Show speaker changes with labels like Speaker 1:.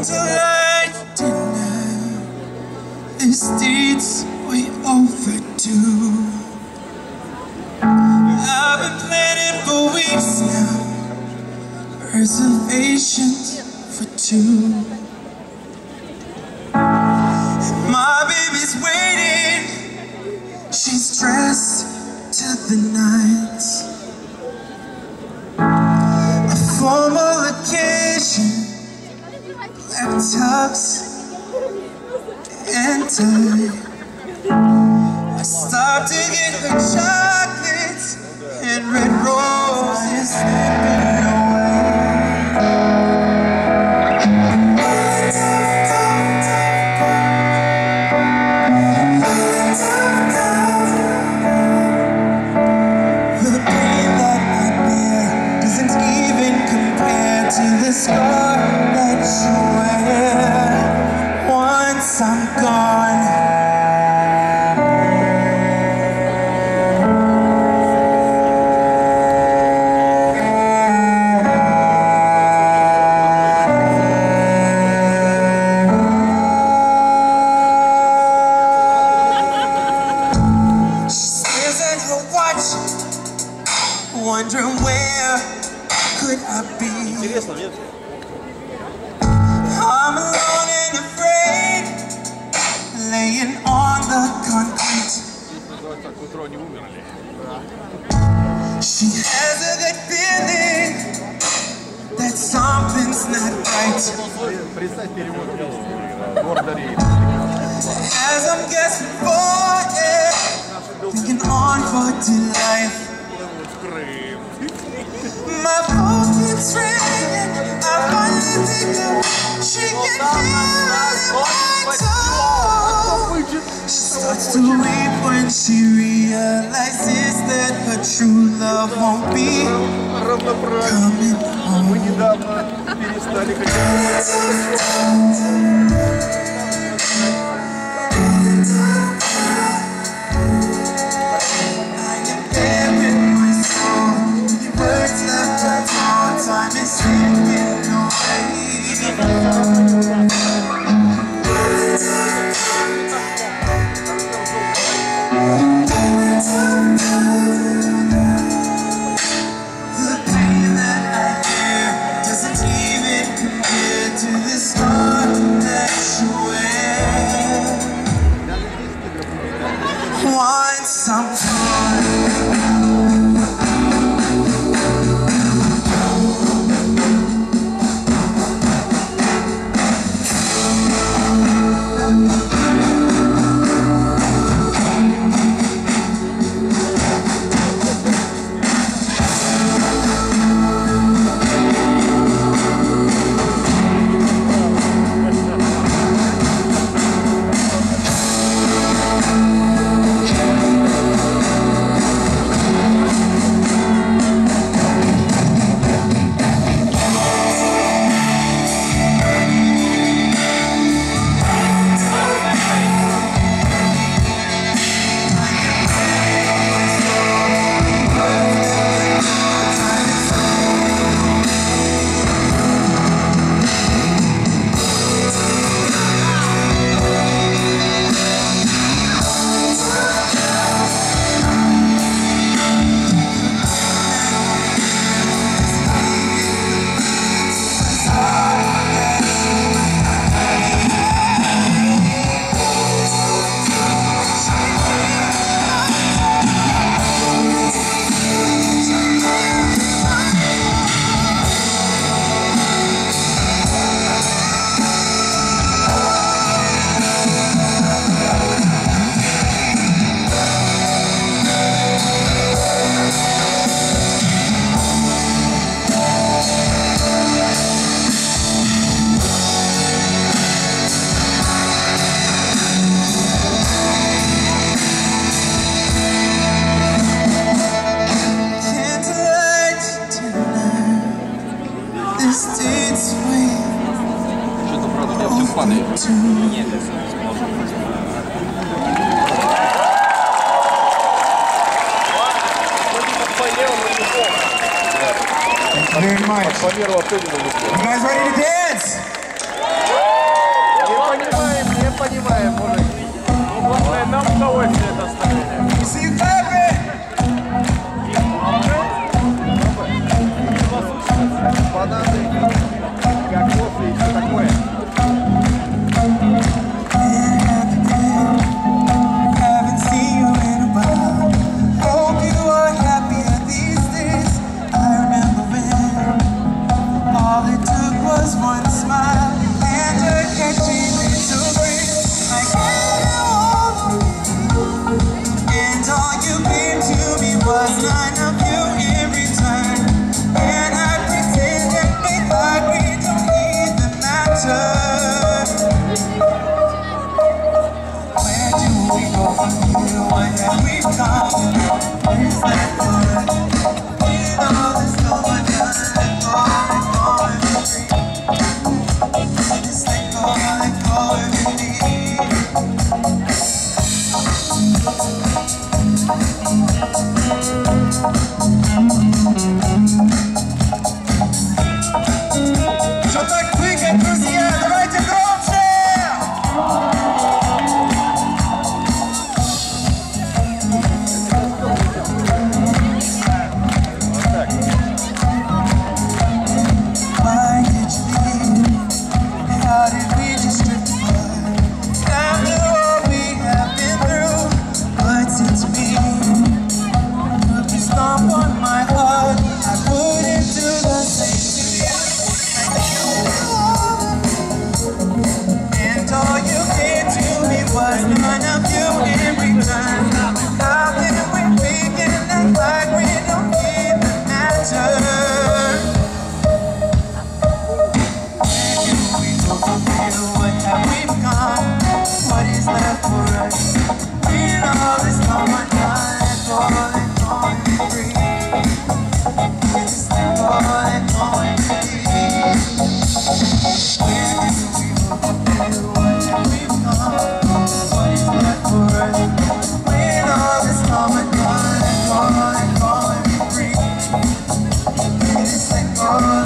Speaker 1: Candlelight dinner. This deed's way overdue. I've been planning for weeks now. Reservations for two. Tie. I stopped to get her chocolates wondering where could I be?
Speaker 2: Интересно, нет?
Speaker 1: I'm alone and afraid, laying on the concrete.
Speaker 2: Называется так, утро не умерли.
Speaker 1: She has a good feeling that something's not right.
Speaker 2: Представь перевод Гордо Рейд.
Speaker 1: As I'm guessing for it, thinking on for dear life. to weep when she realizes that her true love won't be coming home. Wear. Once
Speaker 2: понимает. Guys ready
Speaker 1: to dance? Не понимаем,
Speaker 2: не понимаем, мужик. Ну,
Speaker 1: главное, нам удовольствие это оставление. Oh.